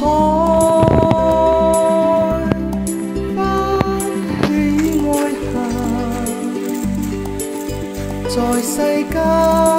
起愛恨，在世間。